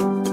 you